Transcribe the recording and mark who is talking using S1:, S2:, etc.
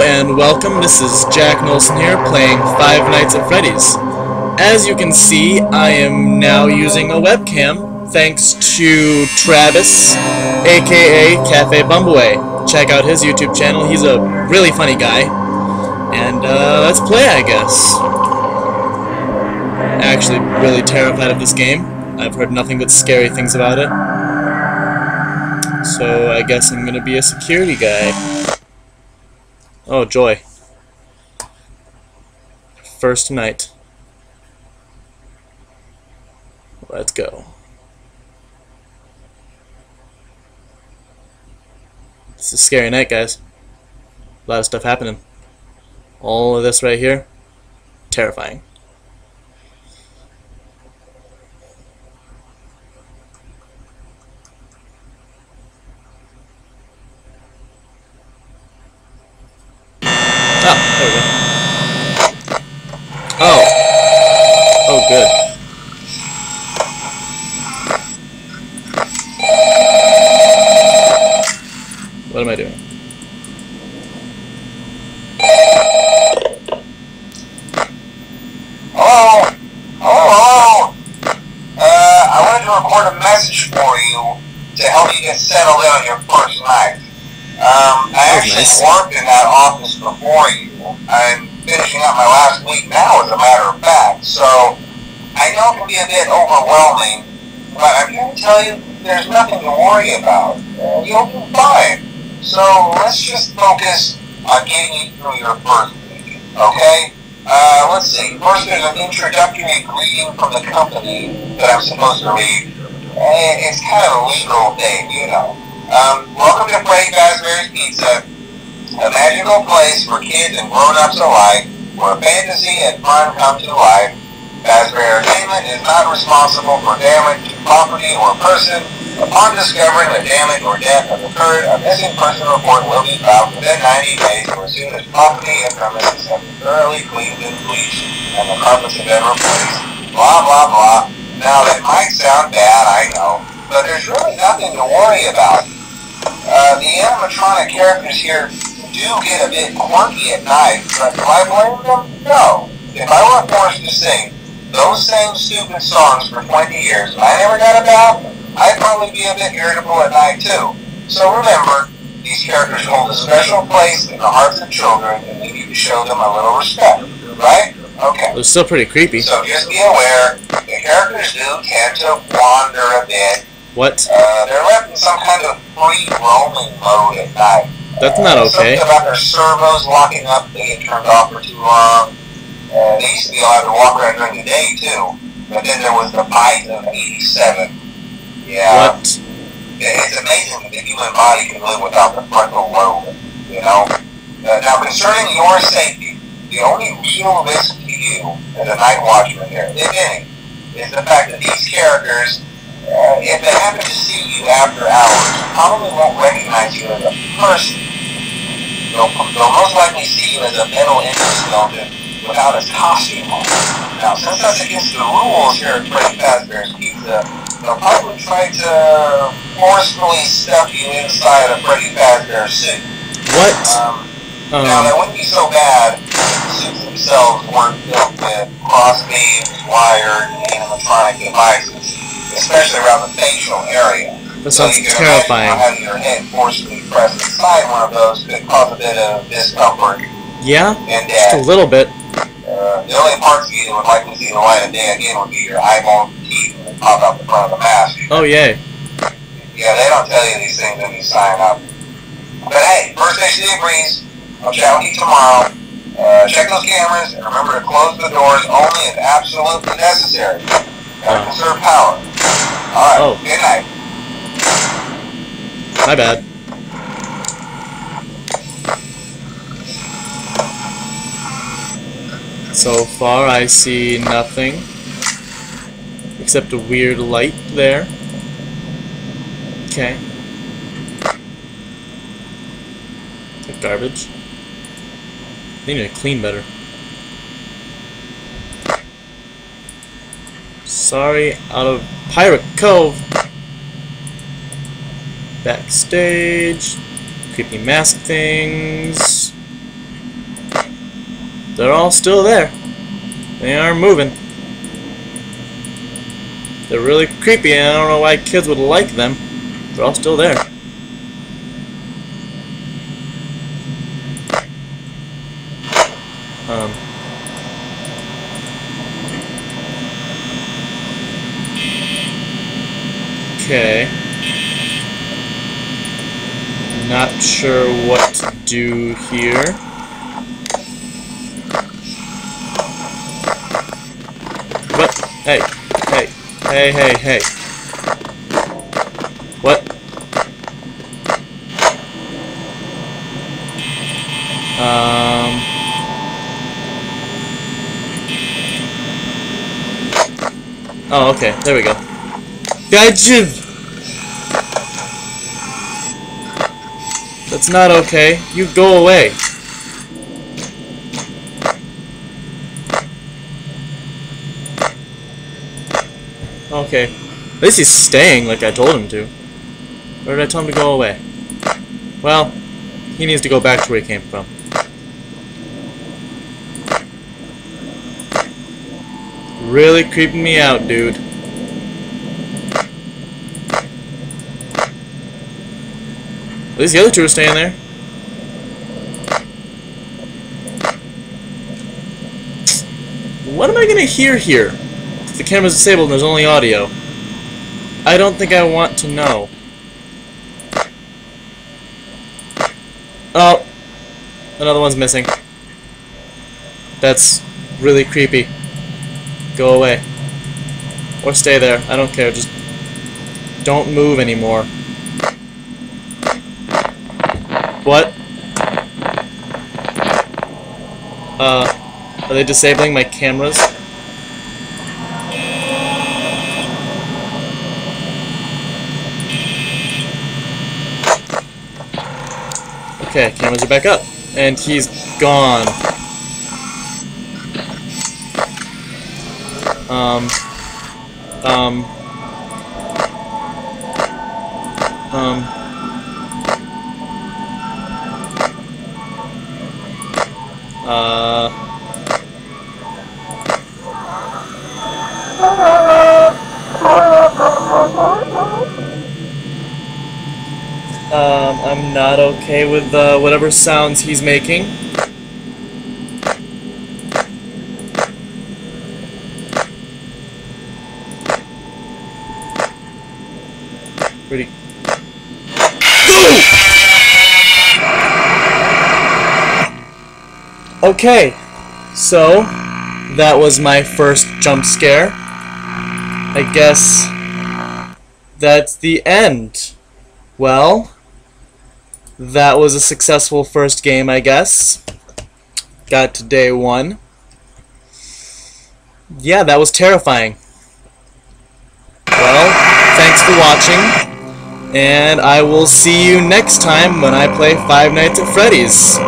S1: and welcome. This is Jack Nolson here playing Five Nights at Freddy's. As you can see, I am now using a webcam thanks to Travis, aka Cafe Bumbaway. Check out his YouTube channel, he's a really funny guy. And uh, let's play, I guess. Actually, really terrified of this game. I've heard nothing but scary things about it. So I guess I'm gonna be a security guy. Oh, joy. First night. Let's go. It's a scary night, guys. A lot of stuff happening. All of this right here, terrifying. Oh, there we go. Oh. Oh, good. What am I doing?
S2: Hello? Hello? Uh, I wanted to record a message for you to help you get settled in on your first night. Um, I actually
S1: nice.
S2: worked in that office before you. I'm finishing up my last week now, as a matter of fact, so I know it can be a bit overwhelming, but here to tell you there's nothing to worry about. You'll be fine. So let's just focus on getting you through your first week, okay? Uh, let's see. First, there's an introductory greeting from the company that I'm supposed to read. Eh, It's kind of a legal thing, you know. Um, welcome to Freddy Fazbear's Pizza, a magical place for kids and grown-ups alike, where fantasy and fun come to life. Fazbear Entertainment is not responsible for damage to property or person. Upon discovering that damage or death has occurred, a missing person report will be filed within 90 days or as soon as property and premises have been thoroughly cleaned and bleached and the carpets have been replaced. Blah, blah, blah. Now, that might sound bad, I know, but there's really nothing to worry about. Uh, the animatronic characters here do get a bit quirky at night, but do I blame them? No. If I were forced to sing those same stupid songs for 20 years and I never got a bath, I'd probably be a bit irritable at night too. So remember, these characters hold a special place in the hearts of children and we need to show them a little respect, right? Okay.
S1: It was still pretty creepy.
S2: So just be aware, the characters do tend to wander a bit.
S1: What?
S2: Uh, they're left in some kind of free roaming mode at night.
S1: That's not okay.
S2: Something about their servos locking up, they get turned off for too long. Uh, they used to be allowed to walk around during the day too. But then there was the bite of 87. Yeah.
S1: What?
S2: Yeah, It's amazing that the human body can live without the frontal lobe, you know? Uh, now, concerning your safety, the only real risk to you as a night watchman here, if any, is the fact that these characters, uh, if they happen to see you after hours, probably won't recognize you as a person. They'll, they'll most likely see you as a metal endoskeleton without a costume on. Now, since that's against the rules here at Freddy Fazbear's Pizza, they'll probably try to forcefully stuff you inside a Freddy Fazbear suit.
S1: What?
S2: Um, now, that
S1: Um,
S2: wouldn't be so bad if the suits themselves weren't built with cross beams, wired, and animatronic devices, especially around the facial area.
S1: That
S2: So
S1: sounds
S2: you can imagine
S1: terrifying.
S2: having your head forcibly pressed inside one of those could cause a bit of discomfort
S1: Yeah?
S2: and
S1: Just a little bit.
S2: Uh, the only parts of you that would likely see the light of day again would be your eyeball and teeth that pop out the front of the mask.
S1: Oh, yay.
S2: Yeah, they don't tell you these things when you sign up. But hey, First Nation agrees. I'll chat with you tomorrow. Uh, check those cameras and remember to close the doors only if absolutely necessary. Gotta
S1: Oh.
S2: conserve power. Alright,
S1: Oh.
S2: good night.
S1: My bad. So far, I see nothing except a weird light there. Okay. That garbage. They need to clean better. Sorry, out of Pirate Cove. Backstage. Creepy mask things. they're all still there. They are moving. They're really creepy, and I don't know why kids would like them. They're all still there. Um. Okay. Not sure what to do here. What? Hey, hey, hey, hey, hey. What? Um. Oh, okay. There we go. Gotcha! That's not okay. You go away. Okay. At least he's staying like I told him to. Or did I tell him to go away? Well, he needs to go back to where he came from. Really creeping me out, dude. At least the other two are staying there. What am I gonna hear here? If the camera's disabled and there's only audio. I don't think I want to know. Oh! Another one's missing. That's really creepy. Go away. Or stay there. I don't care. Just don't move anymore. What? Uh, are they disabling my cameras? Okay, cameras are back up. And he's gone. Um. Um. Um. Uh. Um, I'm not okay with uh, whatever sounds he's making. Pretty. Okay, so that was my first jump scare. I guess that's the end. Well, that was a successful first game, I guess. Got to day one. Yeah, that was terrifying. Well, thanks for watching, and I will see you next time when I play Five Nights at Freddy's.